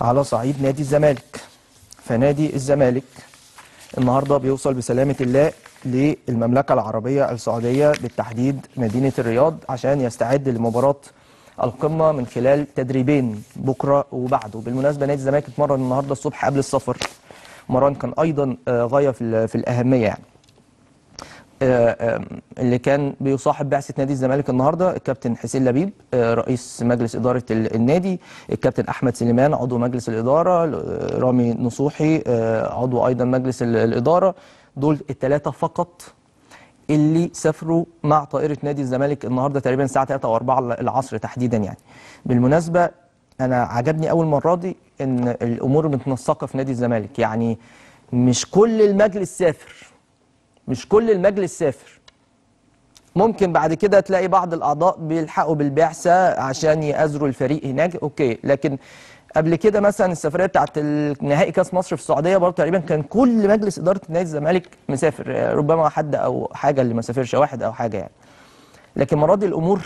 على صعيد نادي الزمالك. فنادي الزمالك النهارده بيوصل بسلامة الله للمملكة العربية السعودية بالتحديد مدينة الرياض عشان يستعد لمباراة القمة من خلال تدريبين بكرة وبعده. بالمناسبة نادي الزمالك اتمرن النهارده الصبح قبل السفر. مران كان أيضا آه، غاية في ال- في الأهمية يعني. اللي كان بيصاحب بعثة نادي الزمالك النهارده الكابتن حسين لبيب آه، رئيس مجلس إدارة ال- النادي الكابتن أحمد سليمان عضو مجلس الإدارة آه، رامي نصوحي آه، عضو أيضا مجلس ال- الإدارة. دول الثلاثه فقط اللي سافروا مع طائرة نادي الزمالك النهارده تقريبا الساعة 3 أو 4 العصر تحديدا يعني. بالمناسبة أنا عجبني أول مرة دي إن الأمور متنسقة في نادي الزمالك. يعني مش كل المجلس سافر. مش كل المجلس سافر. ممكن بعد كده تلاقي بعض الأعضاء بيلحقوا بالبعثة عشان يأزروا الفريق هناك أوكي. لكن قبل كده مثلا السفرية بتاعت نهائي كأس مصر في السعودية برضه تقريبا كان كل مجلس إدارة نادي الزمالك مسافر ربما حد أو حاجة اللي ما سافرش واحد أو حاجة يعني. لكن مرات الأمور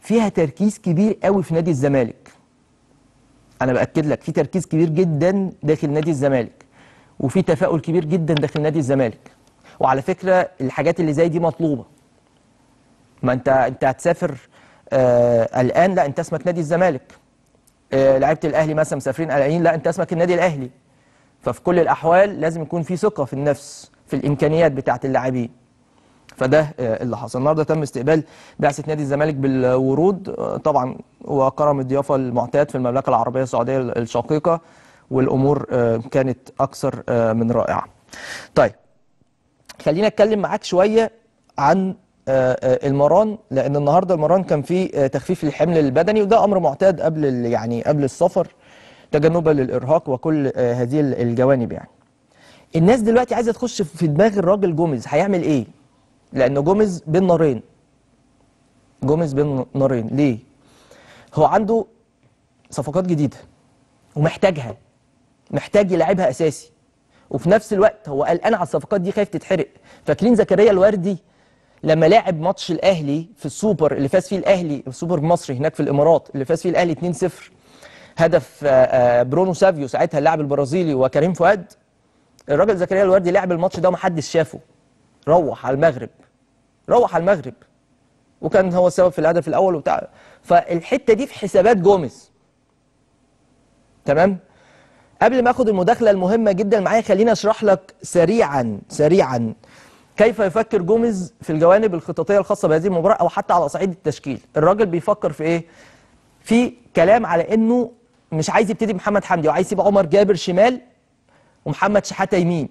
فيها تركيز كبير قوي في نادي الزمالك. أنا بأكد لك في تركيز كبير جدا داخل نادي الزمالك وفي تفاؤل كبير جدا داخل نادي الزمالك. وعلى فكرة الحاجات اللي زي دي مطلوبة. ما انت انت هتسافر آه الان لا انت اسمك نادي الزمالك. آه لعيبة الأهلي مثلا مسافرين قلقانين لا انت اسمك النادي الأهلي. ففي كل الأحوال لازم يكون في ثقة في النفس في الإمكانيات بتاعه اللاعبين. فده آه، اللي حصل. النهارده تم استقبال بعثة نادي الزمالك بالورود. آه، طبعا وكرم الضيافة المعتاد في المملكة العربية السعودية الشقيقة والأمور آه، كانت أكثر من رائعة. طيب خلينا أتكلم معاك شوية عن آه، آه، المران لأن النهارده المران كان فيه آه، تخفيف الحمل البدني وده أمر معتاد قبل يعني قبل السفر تجنبا للإرهاق وكل هذه الجوانب يعني. الناس دلوقتي عايزة تخش في دماغ الراجل جوميز هيعمل إيه؟ لأن جوميز بين نارين جوميز بين نارين ليه؟ هو عنده صفقات جديدة ومحتاجها محتاج يلعبها أساسي وفي نفس الوقت هو قلقان على الصفقات دي خايف تتحرق. فاكرين زكريا الوردي لما لعب ماتش الأهلي في السوبر اللي فاز فيه الأهلي السوبر المصري هناك في الإمارات اللي فاز فيه الأهلي 2-0 هدف آه، آه، برونو سافيو ساعتها اللاعب البرازيلي وكريم فؤاد. الراجل زكريا الوردي لعب الماتش ده ومحدش شافه. روح على المغرب. روح على المغرب. وكان هو السبب في الهدف الأول وبتاع. فالحتة دي في حسابات جوميز. تمام؟ قبل ما آخد المداخلة المهمة جدا معايا خليني أشرح لك سريعا سريعا كيف يفكر جوميز في الجوانب الخططية الخاصة بهذه المباراة أو حتى على صعيد التشكيل. الراجل بيفكر في إيه؟ في كلام على إنه مش عايز يبتدي محمد حمدي وعايز يبقى عمر جابر شمال ومحمد شحاتة يمين.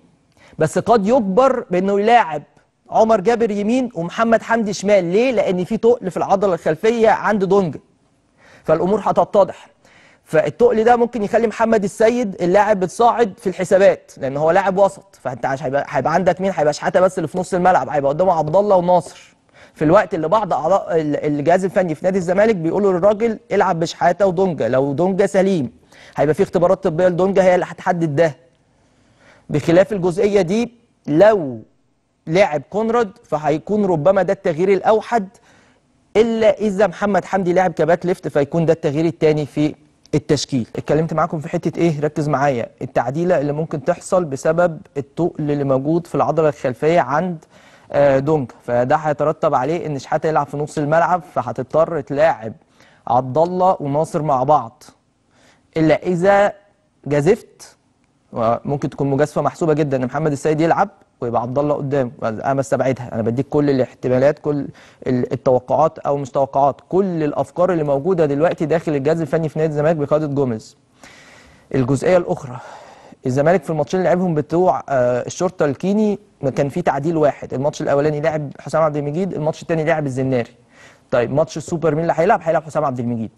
بس قد يجبر بإنه يلاعب عمر جابر يمين ومحمد حمدي شمال. ليه؟ لأن في تقل في العضلة الخلفية عند دونج. فالأمور هتتضح. فالتقل ده ممكن يخلي محمد السيد اللاعب بتصاعد في الحسابات لأن هو لاعب وسط. فأنت هيبقى عندك مين؟ هيبقى شحاتة بس اللي في نص الملعب. هيبقى قدامه عبد الله وناصر. في الوقت اللي بعض أعضاء ال- الجهاز الفني في نادي الزمالك بيقولوا للراجل العب بشحاتة ودونجا. لو دونجا سليم هيبقى في اختبارات طبية لدونجا هي اللي هتحدد ده. بخلاف الجزئية دي لو لعب كونراد فهيكون ربما ده التغيير الأوحد إلا إذا محمد حمدي لعب كباك ليفت فيكون ده التغيير الثاني في التشكيل. اتكلمت معاكم في حتة إيه؟ ركز معايا. التعديلة اللي ممكن تحصل بسبب التقل اللي موجود في العضلة الخلفية عند آه، دونج. فده هيترتب عليه إن شحاته يلعب في نص الملعب فهتضطر تلاعب عبد الله وناصر مع بعض. إلا إذا جازفت وممكن تكون مجازفة محسوبة جدا إن محمد السيد يلعب ويبقى عبد الله قدام. أنا بستبعدها. أنا بديك كل الاحتمالات كل ال- التوقعات أو مش توقعات كل الأفكار اللي موجودة دلوقتي داخل الجهاز الفني في نادي الزمالك بقيادة جوميز. الجزئية الأخرى الزمالك في الماتشين اللي لعبهم بتوع آه، الشرطة الكيني كان في تعديل واحد. الماتش الأولاني لعب حسام عبد المجيد الماتش الثاني لعب الزناري. طيب ماتش السوبر مين اللي هيلعب؟ هيلعب حسام عبد المجيد.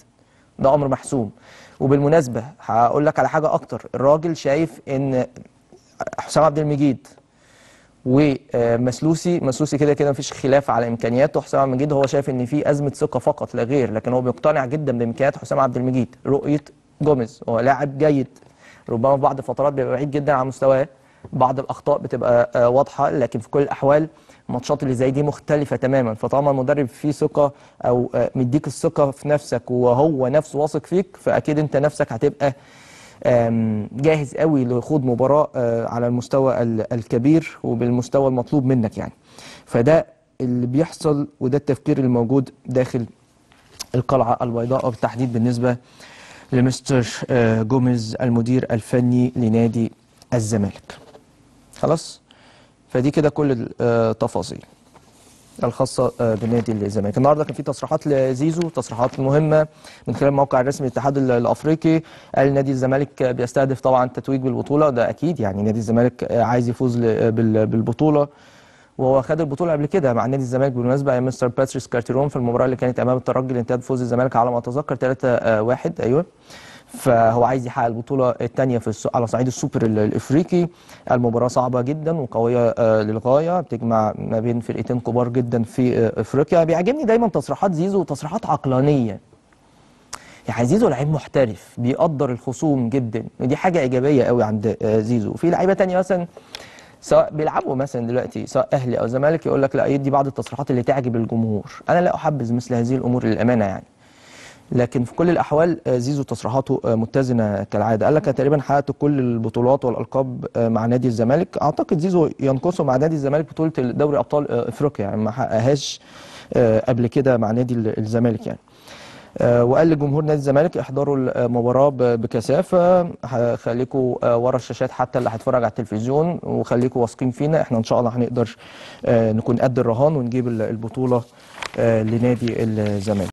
ده أمر محسوم. وبالمناسبة هقول لك على حاجة أكتر. الراجل شايف إن حسام عبد المجيد ومسلوسي مسلوسي كده كده مفيش خلاف على إمكانياته. حسام عبد المجيد هو شايف إن في أزمة ثقة فقط لا غير لكن هو بيقتنع جدا بإمكانيات حسام عبد المجيد. رؤية جوميز هو لاعب جيد. ربما في بعض الفترات بيبقى بعيد جدا عن مستواه. بعض الأخطاء بتبقى آه، واضحة لكن في كل الأحوال الماتشات اللي زي دي مختلفة تماما. فطالما المدرب فيه ثقة أو آه، مديك الثقة في نفسك وهو نفسه واثق فيك فأكيد أنت نفسك هتبقى جاهز قوي لخوض مباراة آه، على المستوى ال- الكبير وبالمستوى المطلوب منك يعني. فده اللي بيحصل وده التفكير الموجود داخل القلعة البيضاء وبالتحديد بالنسبة لمستر جوميز المدير الفني لنادي الزمالك. خلاص؟ فدي كده كل التفاصيل الخاصة آه، بنادي الزمالك. النهارده كان في تصريحات لزيزو تصريحات مهمة من خلال الموقع الرسمي للاتحاد ال- الأفريقي. قال نادي الزمالك آه، بيستهدف طبعا التتويج بالبطولة. ده أكيد يعني نادي الزمالك آه، عايز يفوز بالبطولة. وهو خد البطولة قبل كده مع نادي الزمالك بالمناسبة أيام مستر باتريس كارتيرون في المباراة اللي كانت أمام الترجي اللي انتهت بفوز الزمالك على ما أتذكر 3-1 أيوه. فهو عايز يحقق البطولة الثانية في السو... على صعيد السوبر ال- الإفريقي. المباراة صعبة جدا وقوية آه، للغاية بتجمع ما بين فرقتين كبار جدا في آه، إفريقيا. بيعجبني دايما تصريحات زيزو تصريحات عقلانية. يعني زيزو لعيب محترف بيقدر الخصوم جدا. ودي حاجة إيجابية قوي عند آه، زيزو. في لعيبة تانية مثلا سواء بيلعبوا مثلا دلوقتي سواء أهلي أو زمالك يقول لك لا يدي بعض التصريحات اللي تعجب الجمهور. أنا لا أحبذ مثل هذه الأمور للأمانة يعني. لكن في كل الأحوال آه، زيزو تصريحاته آه، متزنة كالعادة. قال لك تقريبا حققت كل البطولات والألقاب آه، مع نادي الزمالك. أعتقد زيزو ينقصه مع نادي الزمالك بطولة دوري أبطال إفريقيا. يعني ما حققهاش قبل كده مع نادي ال- الزمالك يعني. وقال لجمهور نادي الزمالك احضروا المباراه بكثافة. خليكوا ورا الشاشات حتى اللي هيتفرج على التلفزيون وخليكوا واثقين فينا. إحنا إن شاء الله هنقدر نكون قد الرهان ونجيب ال- البطولة لنادي الزمالك.